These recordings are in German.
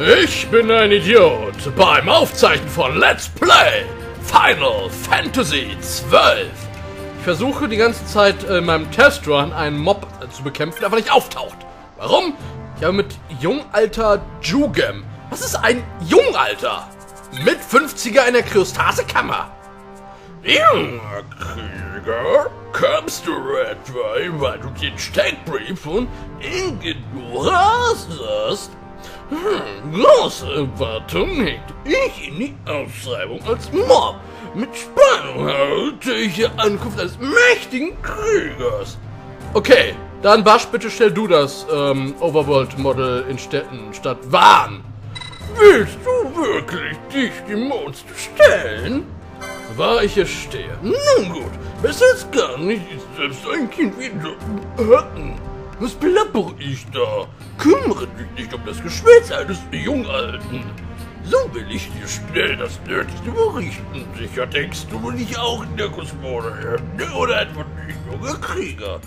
Ich bin ein Idiot beim Aufzeichnen von Let's Play Final Fantasy XII. Ich versuche die ganze Zeit in meinem Testrun einen Mob zu bekämpfen, der aber nicht auftaucht. Warum? Ich habe mit Jungalter Jugem. Was ist ein Jungalter? Mit 50er in der Kryostasekammer. Junger Krieger, kommst du etwa, weil du den Steckbrief von Ingedora hast? Hm, große Erwartung hängt ich in die Ausschreibung als Mob. Mit Spannung halte ich die Ankunft eines mächtigen Kriegers. Okay, dann Basch, bitte stell du das ähm, Overworld-Model in Städten statt Wahn. Willst du wirklich dich dem Monster stellen? War ich es stehe. Nun gut, besser als gar nicht ist selbst ein Kind wie du. Was plapper ich da? Kümmere dich nicht um das Geschwätz eines Jungalten. So will ich dir schnell das Nötigste berichten. Sicher denkst du nicht auch in der Kosmode oder etwa nicht junger Krieger.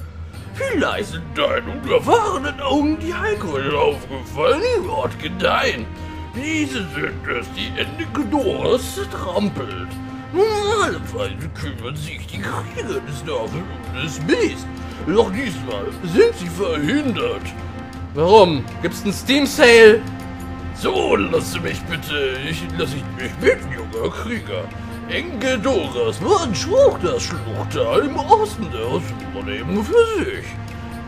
Vielleicht sind deinen unerfahrenen Augen die Heilkräuter aufgefallen, die dort gedeihen. Diese sind es, die Ende Gedoras trampelt. Normalerweise kümmern sich die Krieger des Norden um das Biest. Doch diesmal sind sie verhindert. Warum? Gibt's einen Steam Sale? So, lasse mich bitte. Ich lasse ich mich bitten, junger Krieger. Engedoras war ein Schluchterschluchter im Osten der Superleben für sich.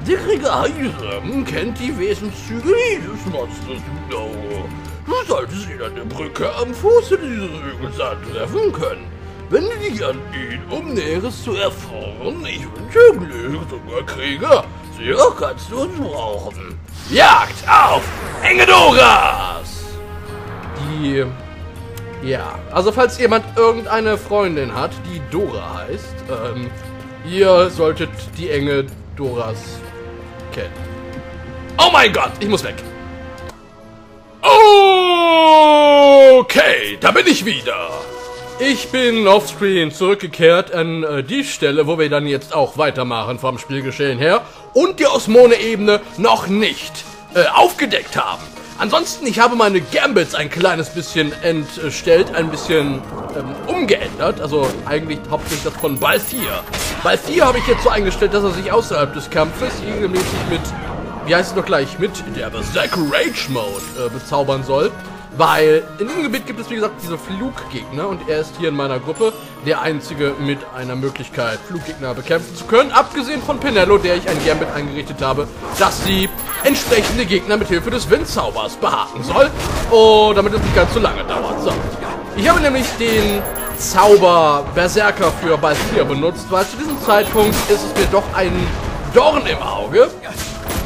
Der Krieger Heisam kennt die Wesenszüge dieses Monsters Auge. Du solltest ihn an der Brücke am Fuße dieses Hügels antreffen können. Wende dich an ihn, um Näheres zu erfahren. Ich wünsche Glück, junger Krieger. Sehr kannst du uns brauchen. Jagd auf Engedoras! Die... Ja, also falls jemand irgendeine Freundin hat, die Dora heißt, ähm, ihr solltet die enge Doras kennen. Oh mein Gott, ich muss weg. Okay, da bin ich wieder. Ich bin offscreen zurückgekehrt an äh, die Stelle, wo wir dann jetzt auch weitermachen vom Spielgeschehen her und die Osmone-Ebene noch nicht äh, aufgedeckt haben. Ansonsten, ich habe meine Gambits ein kleines bisschen entstellt, ein bisschen ähm, umgeändert. Also eigentlich hauptsächlich das von Balthier. Balthier habe ich jetzt so eingestellt, dass er sich außerhalb des Kampfes regelmäßig mit, wie heißt es noch gleich, mit der Berserk Rage Mode äh, bezaubern soll. Weil in diesem Gebiet gibt es, wie gesagt, diese Fluggegner und er ist hier in meiner Gruppe der einzige mit einer Möglichkeit, Fluggegner bekämpfen zu können. Abgesehen von Pinello, der ich ein Gambit eingerichtet habe, dass sie entsprechende Gegner mit Hilfe des Windzaubers behaken soll. Und damit es nicht ganz so lange dauert. So. Ich habe nämlich den Zauber Berserker für Balthir benutzt, weil zu diesem Zeitpunkt ist es mir doch ein Dorn im Auge,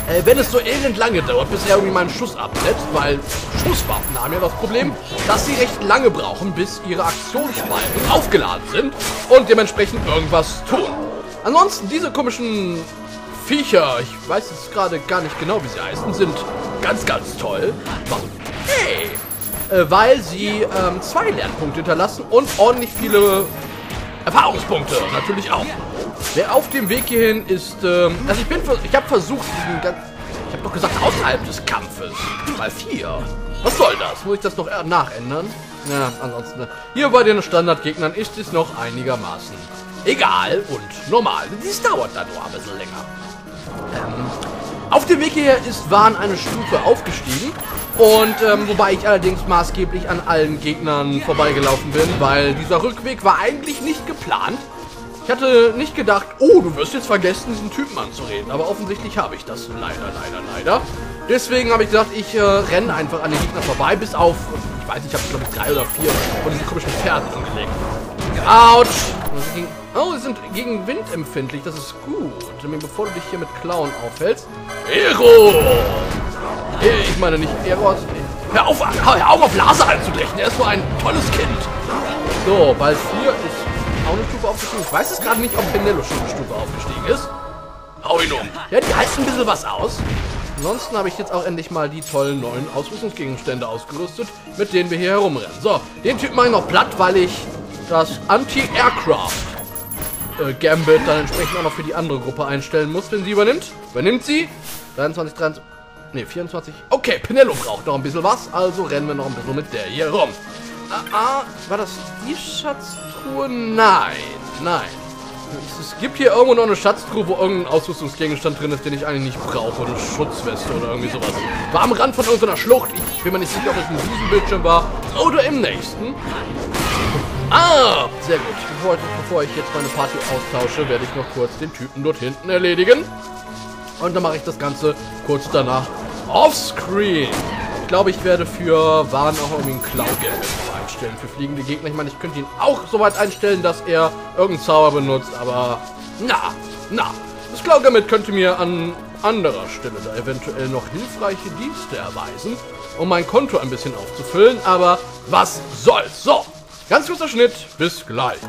äh, wenn es so elend lange dauert, bis er irgendwie mal einen Schuss absetzt, weil Schusswaffen haben ja das Problem, dass sie recht lange brauchen, bis ihre Aktionsbalken aufgeladen sind und dementsprechend irgendwas tun. Ansonsten, diese komischen Viecher, ich weiß jetzt gerade gar nicht genau, wie sie heißen, sind ganz, ganz toll. Hey! Äh, weil sie ähm, zwei Lernpunkte hinterlassen und ordentlich viele Erfahrungspunkte natürlich auch. Wer auf dem Weg hierhin ist, ähm, also ich bin, ich habe versucht, diesen ganz, ich habe doch gesagt, außerhalb des Kampfes, mal vier. Was soll das? Muss ich das noch nachändern? Ja, ansonsten, ne. hier bei den Standardgegnern ist es noch einigermaßen egal und normal. Dies dauert dann nur ein bisschen länger. Ähm, auf dem Weg hierher ist Wahn eine Stufe aufgestiegen. Und ähm, wobei ich allerdings maßgeblich an allen Gegnern vorbeigelaufen bin, weil dieser Rückweg war eigentlich nicht geplant. Ich hatte nicht gedacht, oh, du wirst jetzt vergessen, diesen Typen anzureden. Aber offensichtlich habe ich das leider, leider, leider. Deswegen habe ich gesagt, ich äh, renne einfach an den Gegner vorbei, bis auf, ich weiß nicht, ich habe glaube ich drei oder vier von diesen komischen Pferden angelegt. Autsch! Oh, sie sind gegen Wind empfindlich, das ist gut. Bevor du dich hier mit Klauen aufhältst. Ero! Ich meine nicht Eros. Hör auf, hör auf, auf Laser anzubrechen, er ist nur ein tolles Kind. So, bald 4 ist auch eine Stufe aufgestiegen. Ich weiß es gerade nicht, ob Penello schon eine Stufe aufgestiegen ist. Hau ihn um. Ja, die halten ein bisschen was aus. Ansonsten habe ich jetzt auch endlich mal die tollen neuen Ausrüstungsgegenstände ausgerüstet, mit denen wir hier herumrennen. So, den Typ mache ich noch platt, weil ich das Anti-Aircraft äh, Gambit dann entsprechend auch noch für die andere Gruppe einstellen muss, wenn sie übernimmt. Übernimmt sie. 23, 23. Ne, 24. Okay, Pinello braucht noch ein bisschen was, also rennen wir noch ein bisschen mit der hier rum. Ah, ah war das die Schatztruhe? Nein, nein. Es gibt hier irgendwo noch eine Schatztruhe, wo irgendein Ausrüstungsgegenstand drin ist, den ich eigentlich nicht brauche. Eine Schutzweste oder irgendwie sowas. War am Rand von irgendeiner Schlucht. Ich bin mir nicht sicher, ob es in diesem Bildschirm war oder im nächsten. Ah, sehr gut. Bevor ich, bevor ich jetzt meine Party austausche, werde ich noch kurz den Typen dort hinten erledigen. Und dann mache ich das Ganze kurz danach offscreen. Ich glaube, ich werde für Waren auch irgendwie einen Cloud einstellen für fliegende Gegner. Ich meine, ich könnte ihn auch so weit einstellen, dass er irgendeinen Zauber benutzt, aber na, na. Das Cloud damit könnte mir an anderer Stelle da eventuell noch hilfreiche Dienste erweisen, um mein Konto ein bisschen aufzufüllen, aber was soll's. So, ganz kurzer Schnitt, bis gleich.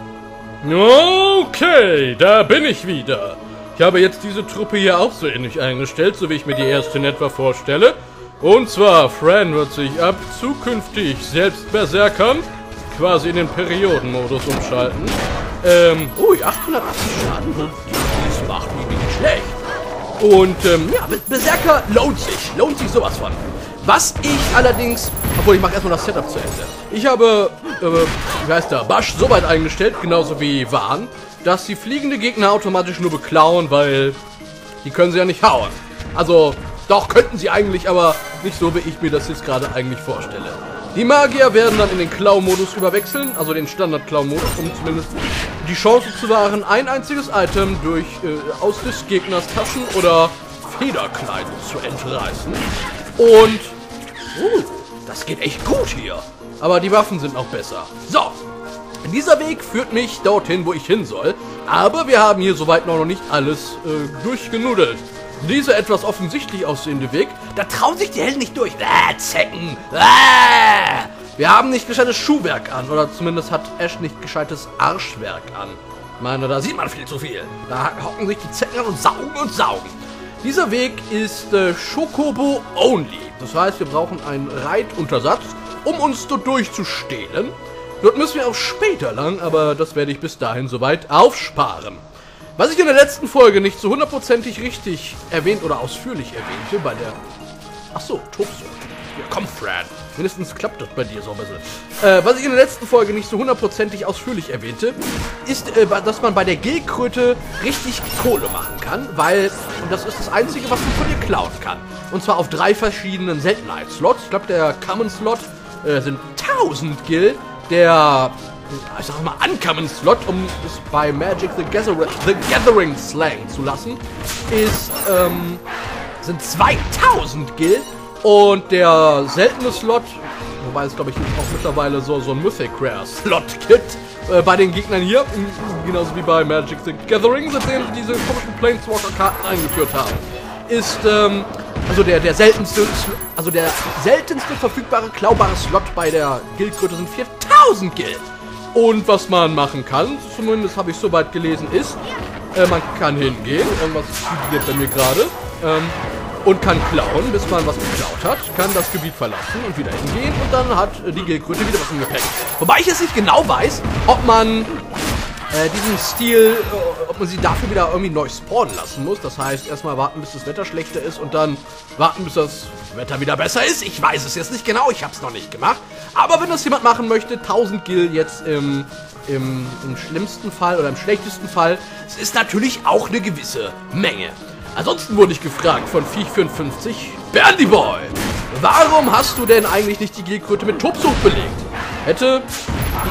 Okay, da bin ich wieder. Ich habe jetzt diese Truppe hier auch so ähnlich eingestellt, so wie ich mir die erste in etwa vorstelle. Und zwar, Fran wird sich ab zukünftig selbst Berserkern quasi in den Periodenmodus umschalten. Ähm, ui, 880 Schaden. Das macht mich nicht schlecht. Und, ähm, ja, Berserker lohnt sich. Lohnt sich sowas von. Was ich allerdings, obwohl ich mache erstmal das Setup zu Ende. Ich habe, äh, wie heißt der, Basch so weit eingestellt, genauso wie Wahn, dass sie fliegende Gegner automatisch nur beklauen, weil die können sie ja nicht hauen. Also, doch, könnten sie eigentlich, aber nicht so, wie ich mir das jetzt gerade eigentlich vorstelle. Die Magier werden dann in den Klau-Modus überwechseln, also den Standard-Klau-Modus, um zumindest die Chance zu wahren, ein einziges Item durch äh, aus des Gegners Taschen oder Federkleidung zu entreißen. Und, uh, das geht echt gut hier. Aber die Waffen sind noch besser. So, dieser Weg führt mich dorthin, wo ich hin soll. Aber wir haben hier soweit noch nicht alles äh, durchgenudelt. Dieser etwas offensichtlich aussehende Weg, da trauen sich die Helden nicht durch. Äh, Zecken! Äh! Wir haben nicht gescheites Schuhwerk an, oder zumindest hat Ash nicht gescheites Arschwerk an. Meine, da sieht man viel zu viel. Da hocken sich die Zecken an und saugen und saugen. Dieser Weg ist äh, Schokobo only. Das heißt, wir brauchen einen Reituntersatz, um uns dort durchzustehlen. Dort müssen wir auch später lang, aber das werde ich bis dahin soweit aufsparen. Was ich in der letzten Folge nicht so hundertprozentig richtig erwähnt oder ausführlich erwähnte, bei der... Ach so, Tobsucht. Ja, komm, Fran. Mindestens klappt das bei dir so ein bisschen. Äh, was ich in der letzten Folge nicht so hundertprozentig ausführlich erwähnte, ist, äh, dass man bei der Gilkröte richtig Kohle machen kann, weil das ist das Einzige, was man von dir klauen kann. Und zwar auf drei verschiedenen Seltenheitsslots. Ich glaube, der Common Slot äh, sind 1000 Gil, der ich sag mal, Uncommon Slot, um es bei Magic the Gathering, the Gathering Slang zu lassen, ist, ähm, sind 2000 Gil und der seltene Slot, wobei es glaube ich auch mittlerweile so, so ein Mythic Rare Slot gibt, äh, bei den Gegnern hier, genauso wie bei Magic the Gathering, seitdem sie diese komischen Planeswalker-Karten eingeführt haben, ist, ähm, also der, der seltenste, also der seltenste verfügbare klaubare Slot bei der Guildkröte sind 4000 Gil. Und was man machen kann, zumindest habe ich soweit gelesen, ist, äh, man kann hingehen, irgendwas vibriert bei mir gerade, ähm, und kann klauen, bis man was geklaut hat, kann das Gebiet verlassen und wieder hingehen und dann hat die Geldkröte wieder was im Gepäck. Wobei ich jetzt nicht genau weiß, ob man äh, diesen Stil, äh, ob man sie dafür wieder irgendwie neu spawnen lassen muss. Das heißt, erstmal warten, bis das Wetter schlechter ist und dann warten, bis das Wetter wieder besser ist. Ich weiß es jetzt nicht genau, ich habe es noch nicht gemacht. Aber wenn das jemand machen möchte, 1000 Gil jetzt im, im, im schlimmsten Fall oder im schlechtesten Fall, es ist natürlich auch eine gewisse Menge. Ansonsten wurde ich gefragt von Viech54, Bandy Boy, warum hast du denn eigentlich nicht die Gilkröte mit Tobsucht belegt? Hätte,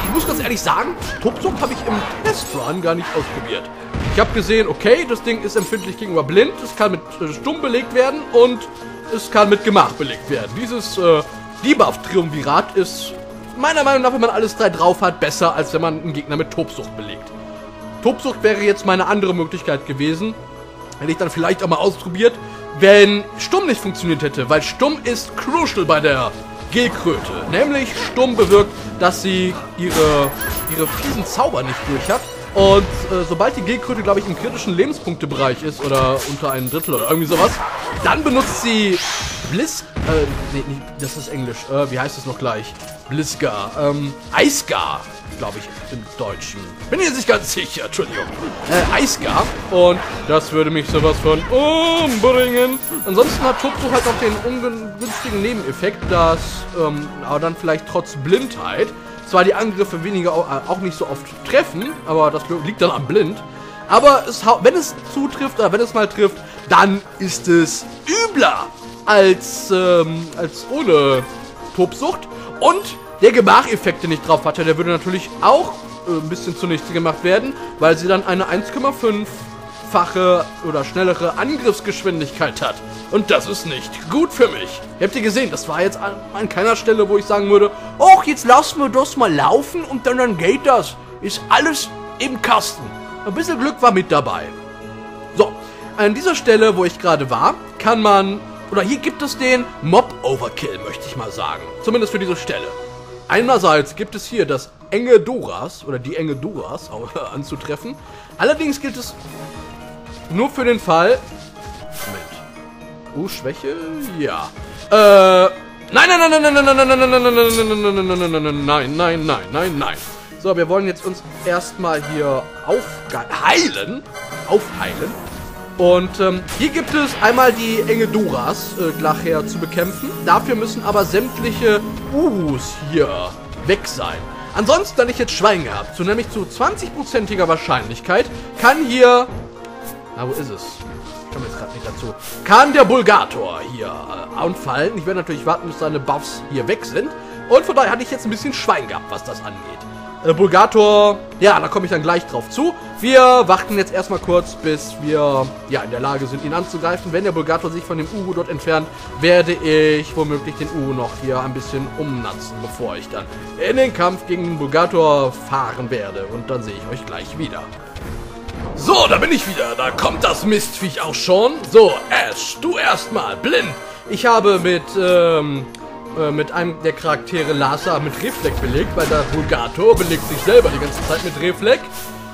ich muss ganz ehrlich sagen, Tobsucht habe ich im Testrun gar nicht ausprobiert. Ich habe gesehen, okay, das Ding ist empfindlich gegenüber blind, es kann mit äh, stumm belegt werden und es kann mit Gemach belegt werden. Dieses äh, Debuff-Triumvirat ist meiner Meinung nach, wenn man alles drei drauf hat, besser, als wenn man einen Gegner mit Tobsucht belegt. Tobsucht wäre jetzt meine andere Möglichkeit gewesen. Hätte ich dann vielleicht auch mal ausprobiert, wenn Stumm nicht funktioniert hätte, weil Stumm ist crucial bei der Gilkröte. Nämlich Stumm bewirkt, dass sie ihre, ihre fiesen Zauber nicht durch hat. Und äh, sobald die Gilkröte, glaube ich, im kritischen Lebenspunktebereich ist oder unter einem Drittel oder irgendwie sowas, dann benutzt sie Bliss, äh, nee, nee, das ist Englisch, äh, wie heißt es noch gleich? Blisgar, ähm, Eisgar, glaube ich, im Deutschen. Bin jetzt nicht ganz sicher, Entschuldigung. Äh, Eisgar. Und das würde mich sowas von umbringen. Ansonsten hat Tupsu halt noch den ungünstigen Nebeneffekt, dass, ähm, aber dann vielleicht trotz Blindheit, zwar die Angriffe weniger, äh, auch nicht so oft treffen, aber das liegt dann am Blind. Aber es, wenn es zutrifft, oder wenn es mal trifft, dann ist es übler als, ähm, als ohne Tobsucht. Und der Gemacheffekte nicht drauf hatte, der würde natürlich auch äh, ein bisschen zunichte gemacht werden, weil sie dann eine 1,5-fache oder schnellere Angriffsgeschwindigkeit hat. Und das ist nicht gut für mich. Ihr habt ihr gesehen, das war jetzt an, an keiner Stelle, wo ich sagen würde, ach, jetzt lassen wir das mal laufen und dann, dann geht das. Ist alles im Kasten. Ein bisschen Glück war mit dabei. So, an dieser Stelle, wo ich gerade war, kann man oder hier gibt es den Mob-Overkill, möchte ich mal sagen. Zumindest für diese Stelle. Einerseits gibt es hier das enge Doras, oder die enge Doras anzutreffen. Allerdings gilt es nur für den Fall... Moment. Uh, Schwäche? Ja. Äh... Nein, nein, nein, nein, nein, nein, nein, nein, nein, nein, nein, nein, nein, nein, nein, nein, nein. So, wir wollen jetzt uns erstmal hier aufheilen. Aufheilen. Und ähm, hier gibt es einmal die enge Duras äh, nachher zu bekämpfen. Dafür müssen aber sämtliche Uhus hier weg sein. Ansonsten, wenn ich jetzt Schwein gehabt, so nämlich zu 20%iger Wahrscheinlichkeit, kann hier... Na, wo ist es? Ich komme jetzt gerade nicht dazu. Kann der Bulgator hier äh, anfallen. Ich werde natürlich warten, bis seine Buffs hier weg sind. Und von daher hatte ich jetzt ein bisschen Schwein gehabt, was das angeht. Äh, Bulgator, ja, da komme ich dann gleich drauf zu. Wir warten jetzt erstmal kurz, bis wir ja in der Lage sind, ihn anzugreifen. Wenn der Bulgator sich von dem Uhu dort entfernt, werde ich womöglich den Uhu noch hier ein bisschen umnatzen, bevor ich dann in den Kampf gegen den Bulgator fahren werde. Und dann sehe ich euch gleich wieder. So, da bin ich wieder. Da kommt das Mistviech auch schon. So, Ash, du erstmal. Blind. Ich habe mit, ähm, äh, mit einem der Charaktere Lasa mit Reflex belegt, weil der Vulgator belegt sich selber die ganze Zeit mit Reflex.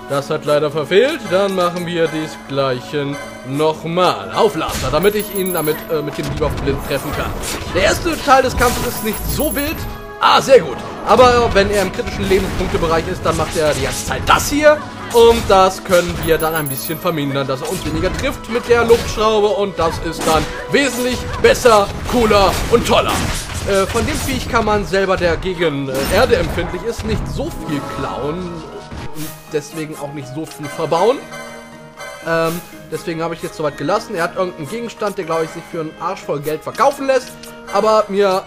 Das hat leider verfehlt. Dann machen wir dies gleichen nochmal. Auf Lasa, damit ich ihn damit äh, mit dem Dieb auf Blind treffen kann. Der erste Teil des Kampfes ist nicht so wild. Ah, sehr gut. Aber wenn er im kritischen Lebenspunktebereich ist, dann macht er die ganze Zeit das hier. Und das können wir dann ein bisschen vermindern, dass er uns weniger trifft mit der Luftschraube. Und das ist dann wesentlich besser, cooler und toller. Äh, von dem Viech kann man selber, der gegen äh, Erde empfindlich ist, nicht so viel klauen und deswegen auch nicht so viel verbauen. Ähm, deswegen habe ich jetzt soweit gelassen. Er hat irgendeinen Gegenstand, der, glaube ich, sich für einen Arsch voll Geld verkaufen lässt. Aber mir...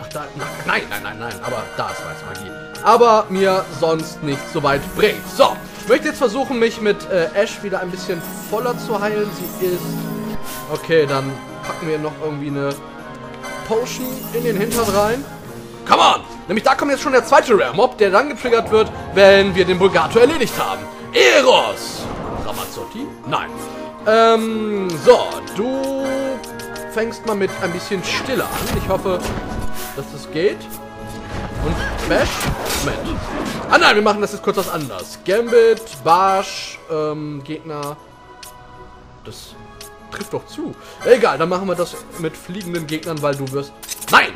Ach, da... Nein, nein, nein, nein. Aber da ist Weißmagie. Aber mir sonst nicht so weit bringt. So, möchte jetzt versuchen, mich mit äh, Ash wieder ein bisschen voller zu heilen. Sie ist... Okay, dann packen wir noch irgendwie eine Potion in den Hintern rein. Come on! Nämlich da kommt jetzt schon der zweite Rare Mob, der dann getriggert wird, wenn wir den Bulgator erledigt haben. Eros! Ramazzotti? Nein. Ähm, so, du fängst mal mit ein bisschen Stille an. Ich hoffe, dass das geht. Und Bash? Moment. Ah nein, wir machen das jetzt kurz was anders. Gambit, Barsch, ähm, Gegner. Das trifft doch zu. Egal, dann machen wir das mit fliegenden Gegnern, weil du wirst... Nein!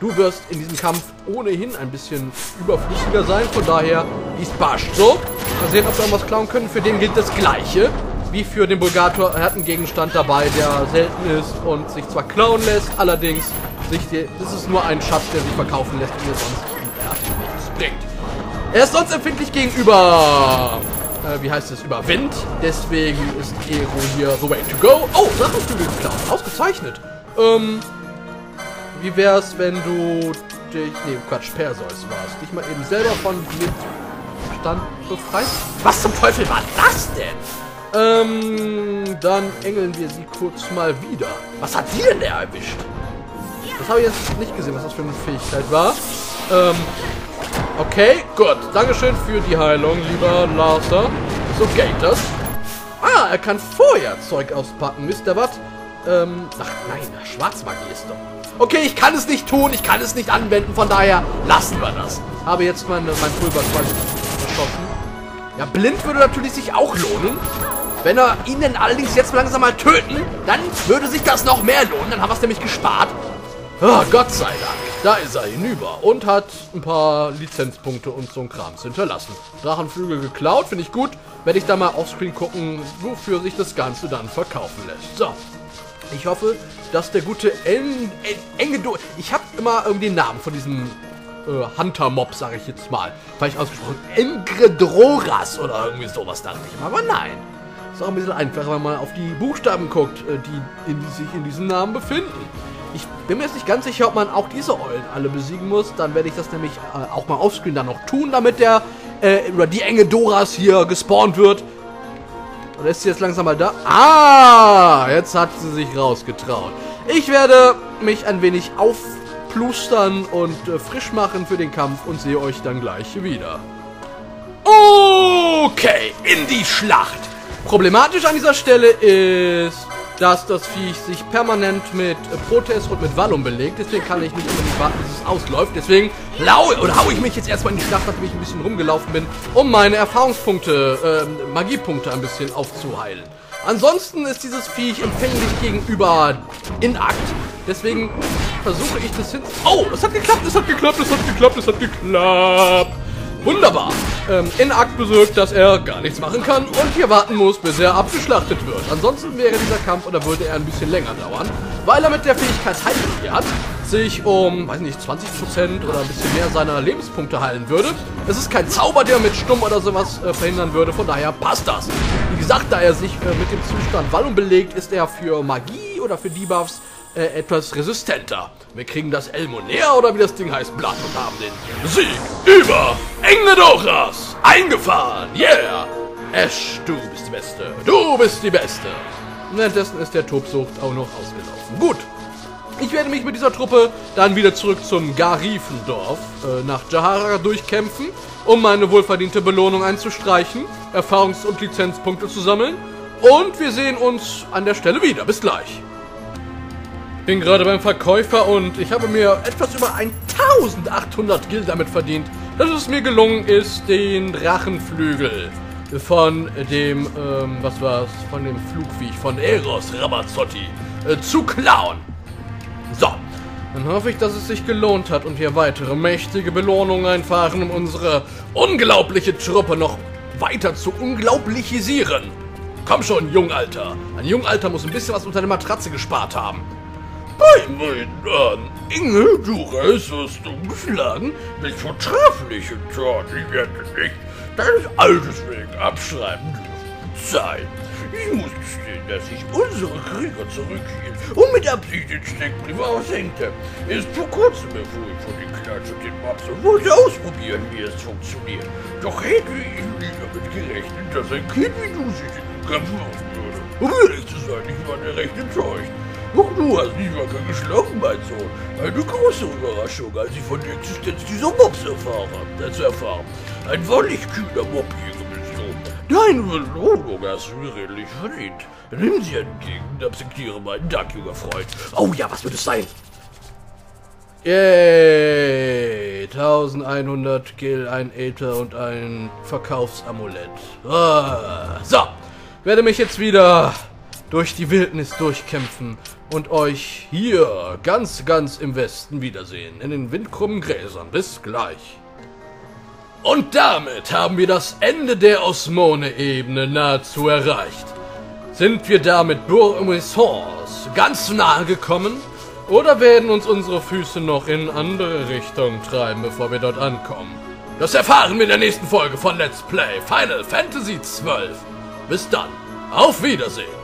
Du wirst in diesem Kampf ohnehin ein bisschen überflüssiger sein. Von daher ist Barsch so. Mal sehen, ob wir was klauen können. Für den gilt das Gleiche wie für den Bulgator. Er hat einen Gegenstand dabei, der selten ist und sich zwar klauen lässt, allerdings sich das ist nur ein Schatz, der sich verkaufen lässt mir sonst bringt. Er ist sonst empfindlich gegenüber äh, wie heißt es, über Wind. Deswegen ist Ero hier the way to go. Oh, Drachenflügel geklaut. Ausgezeichnet. Ähm, wie wär's, wenn du dich, nee, Quatsch, Perseus warst, dich mal eben selber von Stand befreist? Was zum Teufel war das denn? Ähm, dann engeln wir sie kurz mal wieder. Was hat die denn erwischt? Das habe ich jetzt nicht gesehen, was das für eine Fähigkeit war. Ähm, Okay, gut. Dankeschön für die Heilung, lieber Larsa. So geht das. Ah, er kann Feuerzeug auspacken. Wisst ihr was? Ähm, ach nein, Schwarzmagie ist doch. Okay, ich kann es nicht tun, ich kann es nicht anwenden, von daher lassen wir das. Habe jetzt mein Pulver quasi verschossen. Ja, blind würde natürlich sich auch lohnen. Wenn er ihn denn allerdings jetzt langsam mal töten, dann würde sich das noch mehr lohnen. Dann haben wir es nämlich gespart. Oh, Gott sei Dank. Da ist er hinüber und hat ein paar Lizenzpunkte und so ein Krams hinterlassen. Drachenflügel geklaut, finde ich gut. Werde ich da mal offscreen gucken, wofür sich das Ganze dann verkaufen lässt. So. Ich hoffe, dass der gute en, en, Engedo... Ich habe immer irgendwie den Namen von diesem äh, Hunter-Mob, sage ich jetzt mal. Vielleicht ausgesprochen Engredroras oder irgendwie sowas dachte ich immer. Aber nein. Ist auch ein bisschen einfacher, wenn man auf die Buchstaben guckt, äh, die, in, die sich in diesem Namen befinden. Ich bin mir jetzt nicht ganz sicher, ob man auch diese Eulen alle besiegen muss. Dann werde ich das nämlich äh, auch mal offscreen dann noch tun, damit der äh, oder die enge Doras hier gespawnt wird. Oder ist sie jetzt langsam mal da? Ah, jetzt hat sie sich rausgetraut. Ich werde mich ein wenig aufplustern und äh, frisch machen für den Kampf und sehe euch dann gleich wieder. Okay, in die Schlacht. Problematisch an dieser Stelle ist, dass das Viech sich permanent mit Protest und mit Vallum belegt. Deswegen kann ich nicht unbedingt warten, bis es ausläuft. Deswegen lau oder hau ich mich jetzt erstmal in die Schlacht, nachdem ich ein bisschen rumgelaufen bin, um meine Erfahrungspunkte, äh, Magiepunkte ein bisschen aufzuheilen. Ansonsten ist dieses Viech empfänglich gegenüber Inakt. Deswegen versuche ich das hin... Oh, es hat geklappt, es hat geklappt, es hat geklappt, es hat geklappt. Wunderbar. Ähm, in Akt besirkt, dass er gar nichts machen kann und hier warten muss, bis er abgeschlachtet wird. Ansonsten wäre dieser Kampf oder würde er ein bisschen länger dauern, weil er mit der Fähigkeit Heilung sich um, weiß nicht, 20% oder ein bisschen mehr seiner Lebenspunkte heilen würde. Es ist kein Zauber, der mit Stumm oder sowas äh, verhindern würde, von daher passt das. Wie gesagt, da er sich äh, mit dem Zustand Wallung belegt, ist er für Magie oder für Debuffs äh, etwas resistenter. Wir kriegen das Elmonea oder wie das Ding heißt, Blatt und haben den Sieg über Engnedoras eingefahren. Yeah! Ash, du bist die Beste. Du bist die Beste. Währenddessen ist der Tobsucht auch noch ausgelaufen. Gut. Ich werde mich mit dieser Truppe dann wieder zurück zum Garifendorf äh, nach Jahara durchkämpfen, um meine wohlverdiente Belohnung einzustreichen, Erfahrungs- und Lizenzpunkte zu sammeln. Und wir sehen uns an der Stelle wieder. Bis gleich. Bin gerade beim Verkäufer und ich habe mir etwas über 1800 Gil damit verdient, dass es mir gelungen ist, den Drachenflügel von dem, ähm, was war's, von dem Flugviech von Eros Ramazzotti äh, zu klauen. So, dann hoffe ich, dass es sich gelohnt hat und wir weitere mächtige Belohnungen einfahren, um unsere unglaubliche Truppe noch weiter zu unglaublichisieren. Komm schon, Jungalter. Ein Jungalter muss ein bisschen was unter der Matratze gespart haben. Bei meinen Namen Inge, du weißt, hast du geschlagen. Welch vortreffliche Tat. Ich werde nicht deines altes Weg abschreiben dürfen. Sein. Ich muss gestehen, dass ich unsere Krieger zurückhielt und mit Absicht den Steckbrief aushängte. Erst vor kurzem erfuhr ich von den Klatsch und den Mops und wollte ausprobieren, wie es funktioniert. Doch hätte ich nie damit gerechnet, dass ein Kind wie du sich in den Kampf machen würde. Um ehrlich zu sein, ich war mir recht enttäuscht. Auch du hast nicht wacker geschlafen, mein Sohn. Eine große Überraschung, als ich von der Existenz dieser Mobs erfahren, äh, erfahren. Ein wahrlich kühner Mobjäger bist du. Deine Belohnung hast du mir redlich verdient. Nimm sie entgegen und akzeptiere meinen Dank, junger Freund. Oh ja, was wird es sein? Yay! 1100 Gil, ein Äther und ein Verkaufsamulett. Ah, so, werde mich jetzt wieder durch die Wildnis durchkämpfen und euch hier ganz, ganz im Westen wiedersehen, in den windkrummen Gräsern. Bis gleich. Und damit haben wir das Ende der Osmone-Ebene nahezu erreicht. Sind wir damit Bourg-Muissons ganz nahe gekommen? Oder werden uns unsere Füße noch in andere Richtungen treiben, bevor wir dort ankommen? Das erfahren wir in der nächsten Folge von Let's Play Final Fantasy XII. Bis dann, auf Wiedersehen.